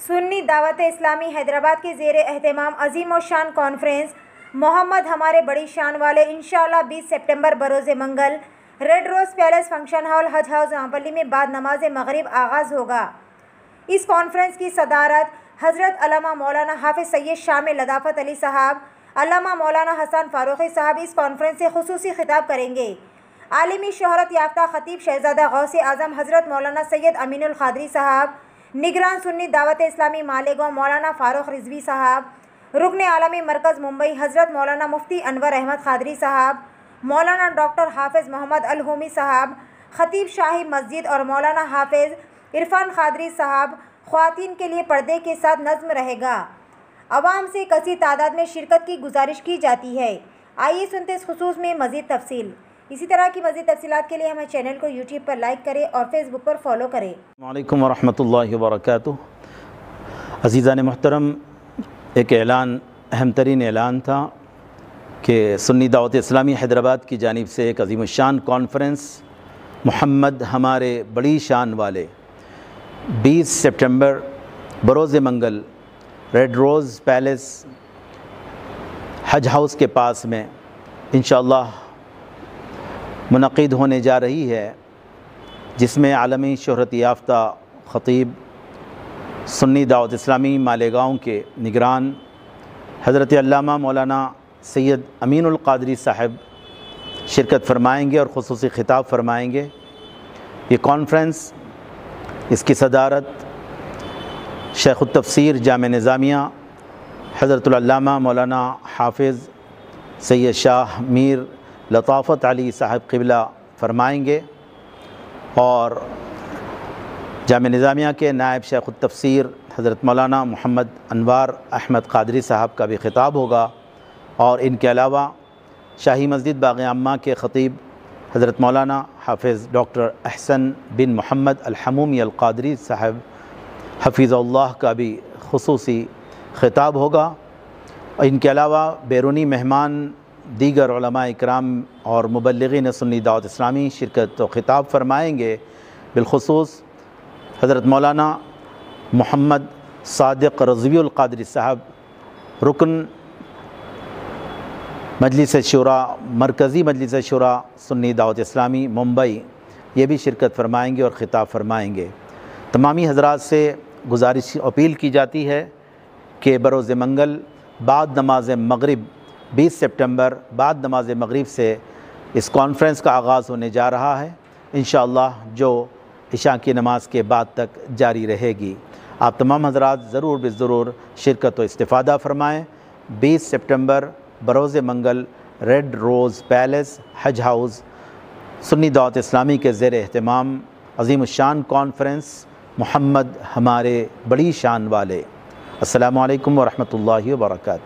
सुन्नी दावत इस्लामी हैदराबाद के ज़ेर अहतमाम अजीम शान कॉन्फ्रेंस। मोहम्मद हमारे बड़ी शान वाले इन बीस सेप्टेम्बर बरोज़ मंगल। Red rose palace function hall, Haj house Rampally में बाद नमाज़ मगरिब आगाज़ होगा। इस कॉन्फ्रेंस की सदारत हज़रत अलामा मौलाना हाफिज़ सैयद शाम लदाफ़त अली साहब, अलामा मौलाना हसन फ़ारूक़ी साहब इस कॉन्फ्रेंस से खसूसी खिताब करेंगे। आलमी शहरत याफ्ता ख़तीब शहजादा गौस आज़म हज़रत मौलाना सैयद अमीनुल खादरी साहब निगरान सुन्नी दावत इस्लामी मालेगांव मौलाना फ़ारूक रिजवी साहब, रुकन आलमी मरकज़ मुंबई हज़रत मौलाना मुफ्ती अनवर अहमद खादरी साहब, मौलाना डॉक्टर हाफिज़ मोहम्मद अलहूमी साहब, ख़तीब शाही मस्जिद और मौलाना हाफिज़ इरफान खादरी साहब ख़वान के लिए पर्दे के साथ नज्म रहेगा। आवाम से कसी तादाद में शिरकत की गुजारिश की जाती है। आइए सुनते इस खसूस में मज़ीद तफसील। इसी तरह की मज़ीद तफसीत के लिए हमें चैनल को यूट्यूब पर लाइक करें और फेसबुक पर फॉलो करें। वालेकुम वरहमतुल्लाहि वबरकातुहू अज़ीज़ा ने मोहतरम, एक ऐलान, अहम तरीन ऐलान था कि सुन्नी दावत इस्लामी हैदराबाद की जानब से एक अजीम शान कॉन्फ्रेंस मोहम्मद हमारे बड़ी शान वाले 20 सितंबर, बरोज़ मंगल red rose palace Haj house के पास में इन मनद होने जा रही है, जिसमें आलमी शहरत याफ्ता ख़तीब सुन्नी दावत इस्लामी मालेगाँव के निगरान हज़रत अल्लामा मौलाना सैयद अमीनकादरी साहब शिरकत फरमाएँगे और खसूस ख़िताब फरमाएँगे। ये कॉन्फ्रेंस, इसकी सदारत शेख़ तफसर जाम निज़ामिया हज़रतल्लामा मौलाना हाफिज़ सैयद शाह मीर लताफ़त अली साहब क़िबला फरमाएँगे और जाम निज़ामिया के नायब शेख तफसीर हज़रत मौलाना मोहम्मद अनवार अहमद कादरी साहब का भी ख़िताब होगा और इनके अलावा शाही मस्जिद बाग़ अम्मा के ख़तीब हज़रत मौलाना हाफिज़ डॉक्टर अहसन बिन मोहम्मद अलहमूमी अलकादरी साहब हफीज़ल्लाह का भी खसूसी ख़िताब होगा। इनके अलावा बैरूनी मेहमान दीगर इकराम और मुबलगिन सुन्नी दावत इस्लामी शिरकत व ख़िताब फरमाएँगे, बिलखसूस हज़रत मौलाना मोहम्मद सादिक रज़वीकादरी साहब, रुकन मजलिस शुरा, मरकज़ी मजलिस शुरा सुन्नी दावत इस्लामी, मुंबई, ये भी शिरकत फरमाएँगे और ख़िताब फरमाएँगे। तमामी हजरात से गुजारिश अपील की जाती है कि बरोज़ मंगल, बाद नमाज़ मगरिब 20 सितंबर बाद नमाज़ मगरिब से इस कॉन्फ्रेंस का आगाज़ होने जा रहा है। इन जो इशा की नमाज़ के बाद तक जारी रहेगी। आप तमाम हजरात ज़रूर ब ज़रूर शिरकत व इस्ता फ़रमाएँ। बीस सितंबर बरोज़ मंगल red rose palace, Haj house, Sunni Dawat Islami के ज़ेर अहतमाम अजीम शान कॉन्फ्रेंस, मोहम्मद हमारे बड़ी शान वाले। असलकम वरहमल वर्का